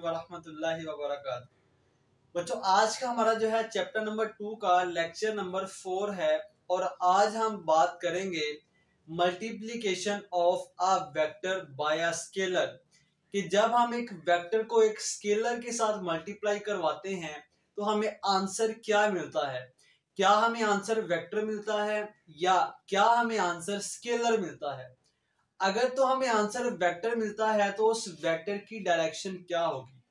वरहमतुल्लाहि वबरकातुहू। बच्चों, आज का हमारा जो है चैप्टर नंबर टू का लेक्चर नंबर फोर है और आज हम बात करेंगे multiplication of a vector by a scalar. कि जब हम एक वेक्टर को एक स्केलर के साथ मल्टीप्लाई करवाते हैं तो हमें आंसर क्या मिलता है? क्या हमें आंसर वेक्टर मिलता है या क्या हमें आंसर स्केलर मिलता है? अगर तो हमें आंसर वेक्टर मिलता है तो उस वेक्टर की डायरेक्शन क्या होगी?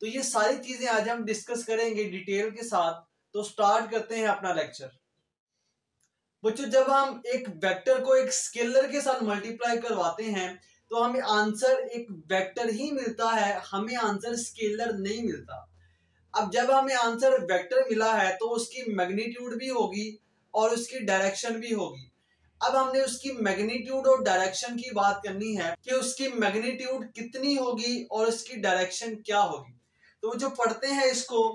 तो ये सारी चीज़ें आज हम डिस्कस करेंगे डिटेल के साथ। तो स्टार्ट करते हैं अपना लेक्चर बच्चों, जब हम एक वेक्टर को एक स्केलर के साथ मल्टीप्लाई करवाते हैं तो हमें आंसर एक वेक्टर ही मिलता है, हमें आंसर स्केलर नहीं मिलता। अब जब हमें आंसर वेक्टर मिला है तो उसकी मैग्नीट्यूड भी होगी और उसकी डायरेक्शन भी होगी। अब हमने उसकी मैग्नीट्यूड और डायरेक्शन की बात करनी है कि उसकी मैग्नीट्यूड कितनी होगी और उसकी डायरेक्शन क्या होगी। तो जो पढ़ते हैं इसको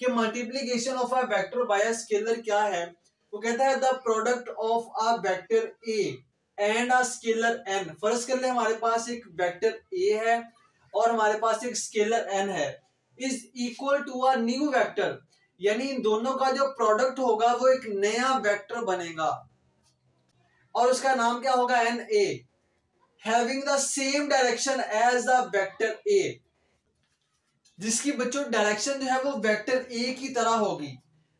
कि multiplication of a vector by a scalar क्या है, वो कहता है the product of a vector A and a scalar N. फ़र्ज़ कर ले हमारे पास एक वेक्टर ए है और हमारे पास एक स्केलर एन है। Is equal to a new vector, यानी इन दोनों का जो प्रोडक्ट होगा वो एक नया वेक्टर बनेगा। और उसका नाम क्या होगा? N A having the same direction as the vector A जिसकी बच्चों डायरेक्शन जो है वो वेक्टर ए की तरह होगी।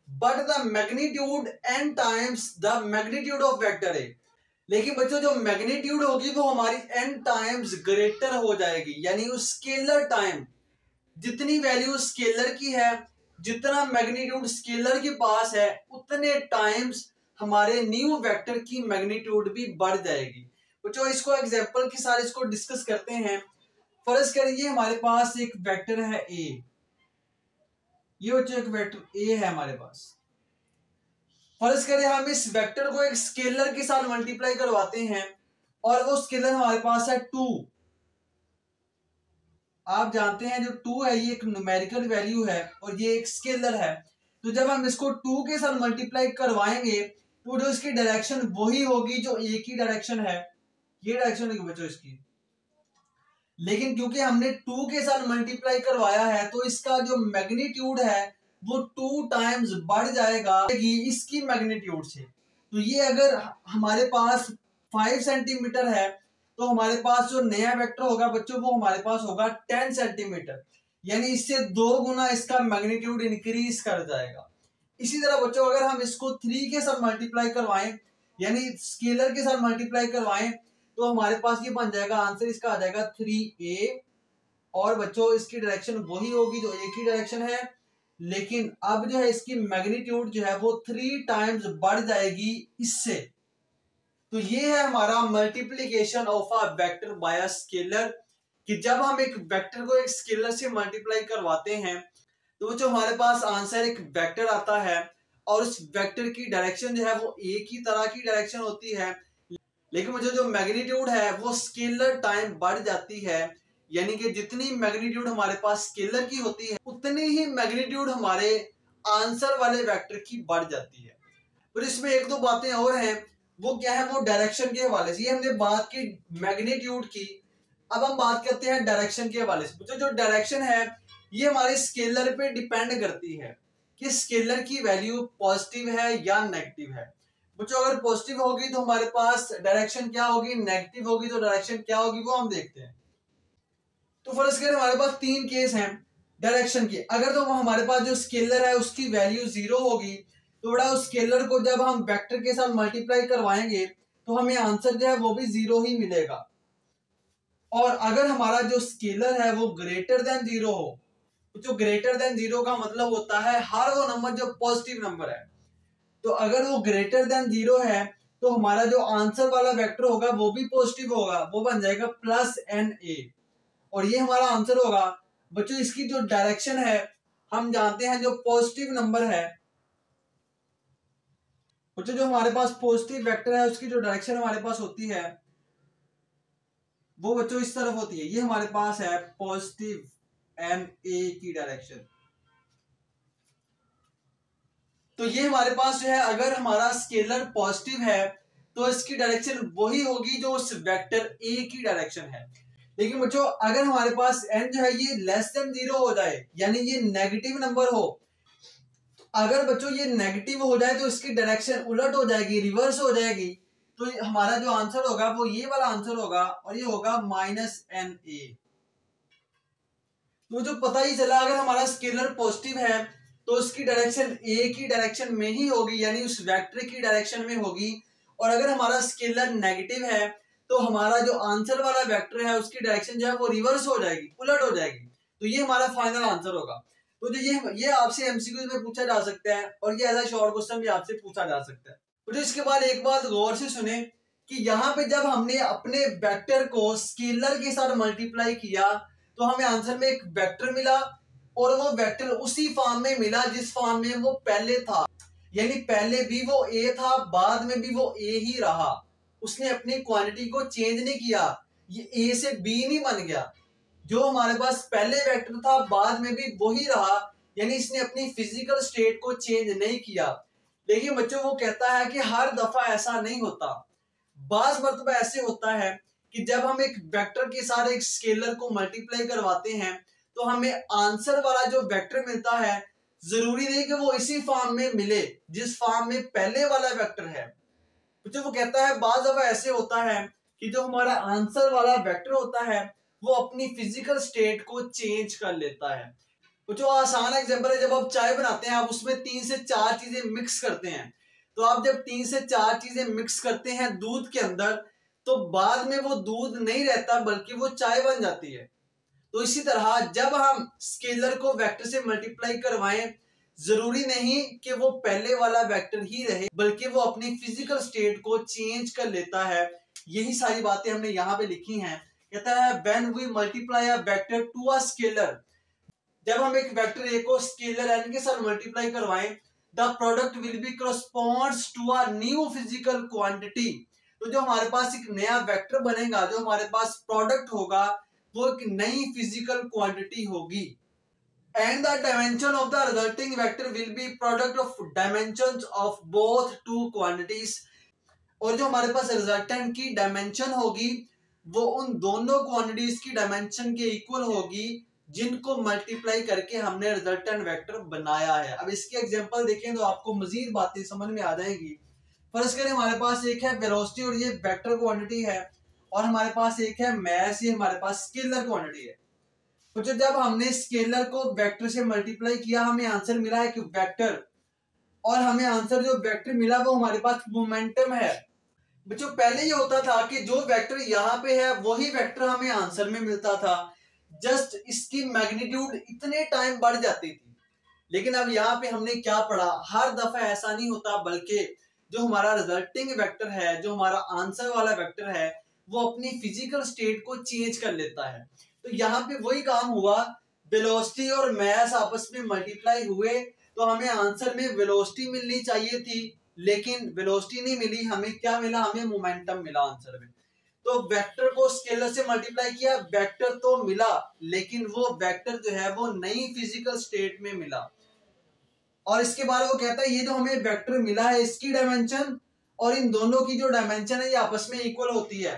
But the magnitude N times the magnitude of vector A लेकिन बच्चों, जो मैग्नीट्यूड होगी वो हमारी एन टाइम्स ग्रेटर हो जाएगी। यानी उस स्केलर टाइम जितनी वैल्यू स्केलर की है, जितना मैग्नीट्यूड स्केलर के पास है, उतने टाइम्स हमारे न्यू वेक्टर की मैग्नीट्यूड भी बढ़ जाएगी। बच्चों इसको एग्ज़ाम्पल के साथ इसको डिस्कस करते हैं, फ़र्ज़ करिए हमारे पास एक वेक्टर है ए ये बच्चों एक वेक्टर ए है हमारे पास। फ़र्ज़ करें हम इस वेक्टर को एक स्केलर के साथ मल्टीप्लाई करवाते हैं और वो स्केलर हमारे पास है टू आप जानते हैं जो टू है, ये एक न्यूमेरिकल वैल्यू है और ये एक स्केलर है। तो जब हम इसको टू के साथ मल्टीप्लाई करवाएँगे तो जो इसकी डायरेक्शन वही होगी जो ए की डायरेक्शन है, ये डायरेक्शन होगी बच्चों इसकी। लेकिन क्योंकि हमने टू के साथ मल्टीप्लाई करवाया है तो इसका जो मैग्नीट्यूड है, वो टू टाइम्स बढ़ जाएगा इसकी मैग्नीट्यूड से। तो ये अगर हमारे पास फाइव सेंटीमीटर है तो हमारे पास जो नया वेक्टर होगा बच्चों, वो हमारे पास होगा टेन सेंटीमीटर यानी इससे दो गुना इसका मैग्नीट्यूड इंक्रीज कर जाएगा। इसी तरह बच्चों, अगर हम इसको थ्री के साथ मल्टीप्लाई करवाएँ, यानी स्केलर के साथ मल्टीप्लाई करवाएँ तो हमारे पास ये बन जाएगा आंसर इसका आ जाएगा थ्री ए और बच्चों, इसकी डायरेक्शन वही होगी जो ए की डायरेक्शन है, लेकिन अब जो है इसकी मैग्नीट्यूड जो है वो थ्री टाइम्स बढ़ जाएगी इससे। तो ये है हमारा multiplication of a vector by scalar कि जब हम एक वेक्टर को एक स्केलर से मल्टीप्लाई करवाते हैं तो जो हमारे पास आंसर एक वेक्टर आता है और उस वेक्टर की डायरेक्शन जो है वो ए की तरह की डायरेक्शन होती है। लेकिन मुझे जो मैग्नीट्यूड है वो स्केलर टाइम बढ़ जाती है। यानी कि जितनी मैग्नीट्यूड हमारे पास स्केलर की होती है, उतनी ही मैग्नीट्यूड हमारे आंसर वाले वेक्टर की बढ़ जाती है। और इसमें एक दो बातें और हैं। वो क्या है? वो डायरेक्शन के हवाले से। ये हमने बात की मैग्नीट्यूड की। अब हम बात करते हैं डायरेक्शन के हवाले से। जो डायरेक्शन है ये हमारे स्केलर पे डिपेंड करती है कि स्केलर की वैल्यू पॉजिटिव है या नेगेटिव है। बच्चों, अगर पॉजिटिव होगी तो हमारे पास डायरेक्शन क्या होगी, नेगेटिव होगी तो डायरेक्शन क्या होगी, वो हम देखते हैं। तो फ़र्ज़ करें हमारे पास तीन केस हैं डायरेक्शन की। अगर तो हमारे पास जो स्केलर है उसकी वैल्यू ज़ीरो होगी तो बड़ा उस स्केलर को जब हम वेक्टर के साथ मल्टीप्लाई करवाएँगे तो हमें आंसर जो है वो भी ज़ीरो ही मिलेगा। और अगर हमारा जो स्केलर है वो ग्रेटर देन ज़ीरो हो जो ग्रेटर देन ज़ीरो का मतलब होता है, हर वो नंबर जो पॉजिटिव नंबर है। तो अगर वो ग्रेटर देन ज़ीरो है तो हमारा जो आंसर वाला वेक्टर होगा, वो भी पॉजिटिव होगा, वो बन जाएगा प्लस एन ए और ये हमारा आंसर होगा, बच्चों, इसकी जो डायरेक्शन है, हम जानते हैं जो पॉजिटिव नंबर है, बच्चों, जो हमारे पास पॉजिटिव वेक्टर है, उसकी जो डायरेक्शन हमारे पास होती है, वो बच्चों, इस तरफ़ होती है। ये हमारे पास है पॉजिटिव एम ए की डायरेक्शन तो ये हमारे पास जो है, अगर हमारा स्केलर पॉजिटिव है तो इसकी डायरेक्शन वही होगी जो उस वेक्टर ए की डायरेक्शन है। लेकिन बच्चों, अगर हमारे पास एन जो है, ये लेस देन ज़ीरो हो जाए, यानी ये नेगेटिव नंबर हो, अगर बच्चों ये नेगेटिव हो जाए तो इसकी डायरेक्शन उलट हो जाएगी रिवर्स हो जाएगी तो हमारा जो आंसर होगा, वो ये वाला आंसर होगा, और ये होगा माइनस एन ए तो जो पता ही चला, अगर हमारा स्केलर पॉजिटिव है तो उसकी डायरेक्शन ए की डायरेक्शन में ही होगी, यानी उस वेक्टर की डायरेक्शन में होगी। और अगर हमारा स्केलर नेगेटिव है तो हमारा जो आंसर वाला वेक्टर है, उसकी डायरेक्शन जो है, वो रिवर्स हो जाएगी, उलट हो जाएगी। तो ये हमारा फाइनल आंसर होगा। तो जो ये ये आपसे एमसीक्यू में पूछा जा सकता है, और ये ऐसा शॉर्ट क्वेश्चन भी आपसे पूछा जा सकता है। तो इसके बाद एक बात गौर से सुने कि यहाँ पे जब हमने अपने वेक्टर को स्केलर के साथ मल्टीप्लाई किया तो हमें आंसर में एक वेक्टर मिला और वो वेक्टर उसी फॉर्म में मिला जिस फॉर्म में वो पहले था। यानी पहले भी वो ए था, बाद में भी वो ए ही रहा। उसने अपनी क्वांटिटी को चेंज नहीं किया। ये ए से बी नहीं बन गया। जो हमारे पास पहले वेक्टर था, बाद में भी वही रहा। यानी इसने अपनी फ़िज़िकल स्टेट को चेंज नहीं किया। लेकिन बच्चों, वो कहता है कि हर दफ़ा ऐसा नहीं होता। बाज मरतबा ऐसे होता है कि जब हम एक वेक्टर के साथ एक स्केलर को मल्टीप्लाई करवाते हैं तो हमें आंसर वाला जो वेक्टर मिलता है, ज़रूरी नहीं कि वो इसी फॉर्म में मिले, जिस फॉर्म में पहले वाला वेक्टर है। तो वो कहता है बाज दफ़ा ऐसे होता है कि जो हमारा आंसर वाला वेक्टर होता है, वो अपनी फ़िज़िकल स्टेट को चेंज कर लेता है। जो आसान एग्ज़ाम्पल है, जब आप चाय बनाते हैं, आप उसमें तीन से चार चीज़ें मिक्स करते हैं। तो आप जब तीन से चार चीज़ें मिक्स करते हैं दूध के अंदर तो बाद में वो दूध नहीं रहता, बल्कि वो चाय बन जाती है। तो इसी तरह जब हम स्केलर को वेक्टर से मल्टीप्लाई करवाएँ, ज़रूरी नहीं कि वो पहले वाला वेक्टर ही रहे, बल्कि वो अपनी फ़िज़िकल स्टेट को चेंज कर लेता है। यही सारी बातें हमने यहाँ पे लिखी हैं। कहता है when we multiply a vector to a scalar जब हम एक वेक्टर ए को स्केलर एन के साथ मल्टीप्लाई करवाएँ the product will be corresponds to a new physical quantity तो जो हमारे पास एक नया वेक्टर बनेगा, जो हमारे पास प्रोडक्ट होगा, वो एक नई फ़िज़िकल क्वांटिटी होगी। And the dimension of the resulting vector will be product of dimensions of both two quantities. और जो हमारे पास रिजल्टेंट की डायमेंशन होगी, वो उन दोनों क्वांटिटीज की डायमेंशन के इक्वल होगी, जिनको मल्टीप्लाई करके हमने रिजल्टेंट वेक्टर बनाया है। अब इसके एग्जांपल देखें तो आपको मजीद बातें समझ में आ जाएगी। फ़र्ज़ करें हमारे पास एक है वेलोसिटी और ये वेक्टर क्वांटिटी है। और हमारे पास एक है मैस ये हमारे पास स्केलर क्वांटिटी है। तो जब हमने स्केलर को वेक्टर से मल्टीप्लाई किया, हमें आंसर मिला है कि वेक्टर और हमें आंसर जो वेक्टर मिला, वो हमारे पास मोमेंटम है। बच्चों, पहले ये होता था कि जो वेक्टर यहाँ पे है, वही वेक्टर हमें आंसर में मिलता था। जस्ट इसकी मैग्नीट्यूड इतने टाइम बढ़ जाती थी। लेकिन अब यहाँ पे हमने क्या पढ़ा? हर दफ़ा ऐसा नहीं होता, बल्कि जो हमारा रिजल्टिंग वेक्टर है, जो हमारा आंसर वाला वेक्टर है, वो अपनी फ़िज़िकल स्टेट को चेंज कर लेता है। तो यहाँ पे वही काम हुआ। वेलोसिटी और मैस आपस में मल्टीप्लाई हुए तो हमें आंसर में वेलोसिटी मिलनी चाहिए थी, लेकिन वेलोसिटी नहीं मिली। हमें क्या मिला? हमें मोमेंटम मिला आंसर में। तो वेक्टर को स्केलर से मल्टीप्लाई किया वेक्टर तो मिला, लेकिन वो वेक्टर जो है, वो नई फ़िज़िकल स्टेट में मिला। और इसके बाद वो कहता है, ये जो हमें वेक्टर मिला है, इसकी डायमेंशन और इन दोनों की जो डायमेंशन है, ये आपस में इक्वल होती है.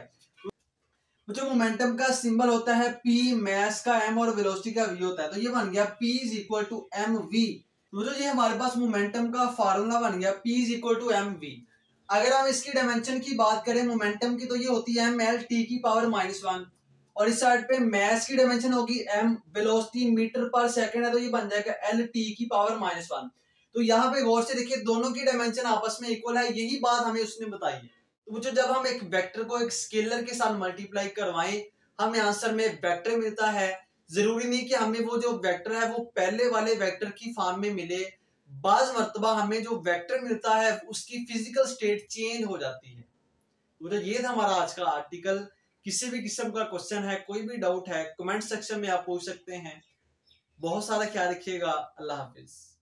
जो मोमेंटम का सिंबल होता है पी मैस का एम और वेलोसिटी का V होता है तो ये बन गया P is equal to M V जो ये हमारे पास मोमेंटम का फार्मूला बन गया P is equal to M V अगर हम इसकी डायमेंशन की बात करें मोमेंटम की तो ये होती है एम एल टी की पावर माइनस वन और इस साइड पे मैस की डायमेंशन होगी M velocity metre per second है तो ये बन जाएगा एल टी की पावर माइनस वन तो यहाँ पे गौर से देखिए, दोनों की डायमेंशन आपस में इक्वल है, यही बात हमें उसने बताई है। तो जो जब हम एक वेक्टर को एक स्केलर के साथ मल्टीप्लाई करवाएँ, हमें आंसर में वेक्टर मिलता है। ज़रूरी नहीं कि हमें वो जो वेक्टर है, वो पहले वाले वेक्टर की फॉर्म में मिले। बाज मरतबा हमें जो वेक्टर मिलता है, उसकी फ़िज़िकल स्टेट चेंज हो जाती है। तो ये था हमारा आज का आर्टिकल किसी भी किस्म का क्वेश्चन है, कोई भी डाउट है कमेंट सेक्शन में आप पूछ सकते हैं। बहुत सारा ख्याल रखिएगा। अल्लाह हाफिज।